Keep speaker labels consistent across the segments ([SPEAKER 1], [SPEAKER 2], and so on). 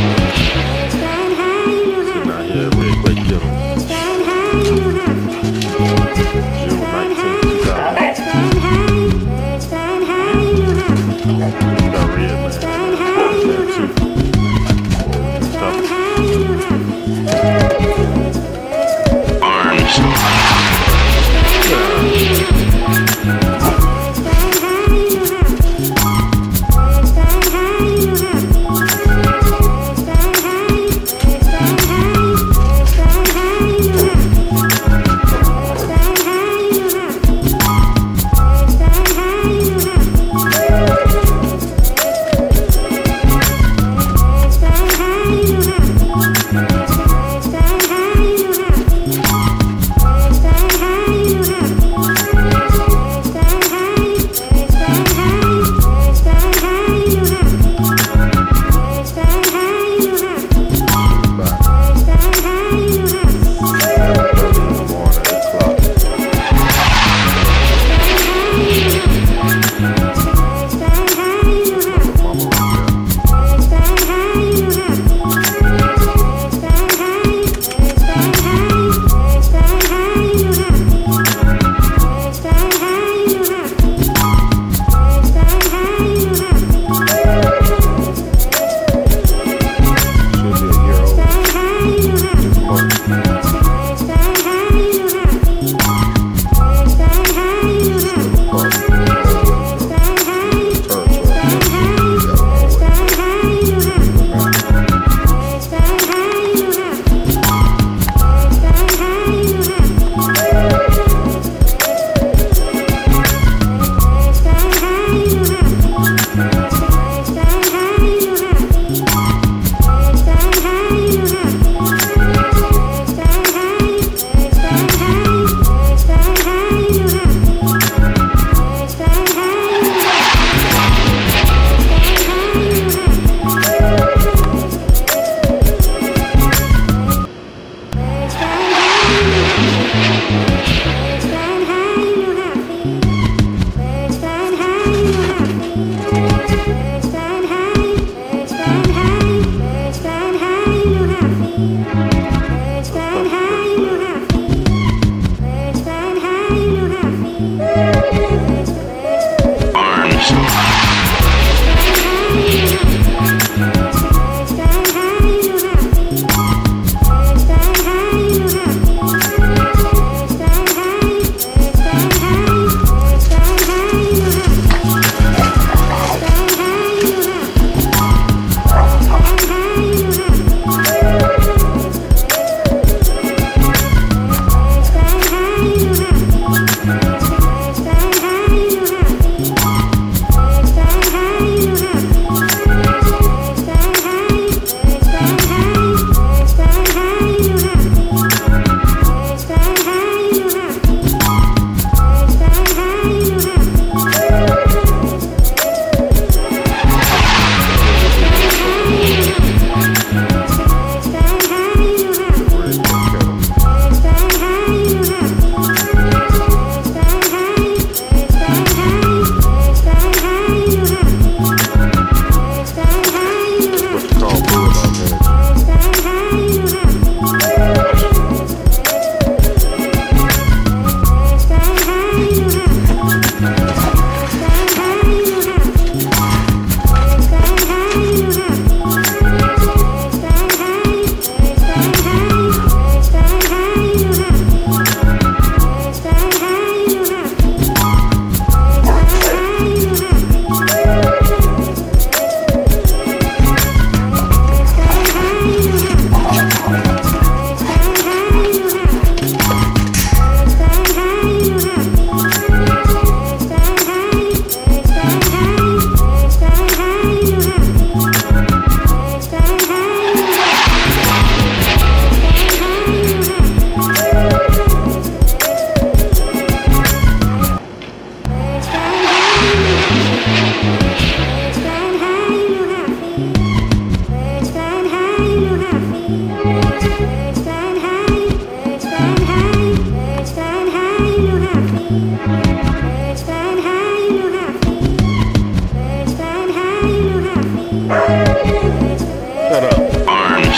[SPEAKER 1] Sitting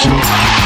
[SPEAKER 1] Show.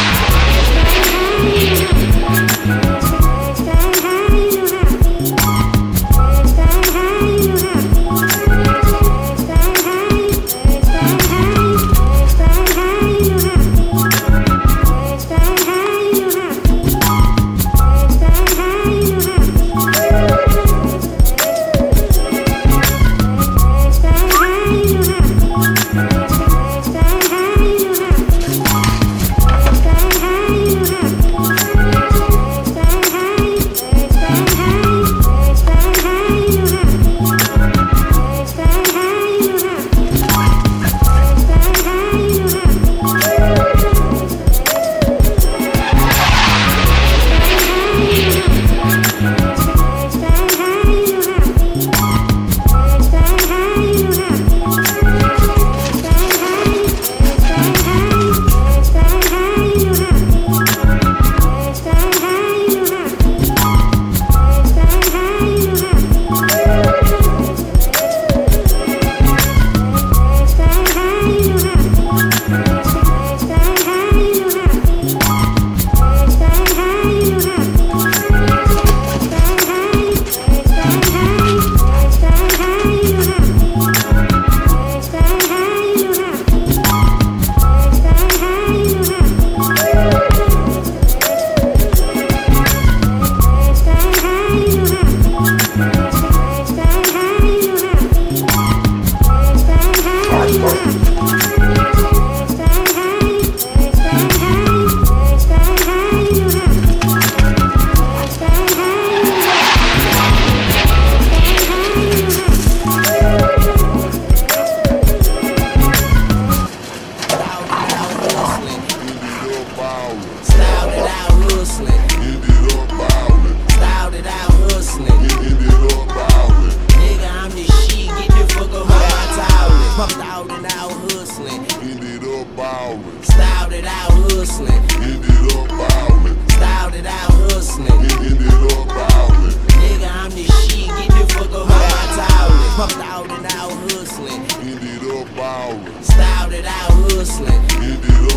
[SPEAKER 2] Out hustling.
[SPEAKER 3] Ended up.
[SPEAKER 2] Styled it out hustling.
[SPEAKER 3] Ended up ballin'.
[SPEAKER 2] Nigga, I'm the shit. Get the fuck up my towel. Styled it out hustling.
[SPEAKER 3] Ended up ballin'.
[SPEAKER 2] Styled it out hustling.
[SPEAKER 3] Ended up ballin'.
[SPEAKER 2] Styled it out hustling.
[SPEAKER 3] Ended up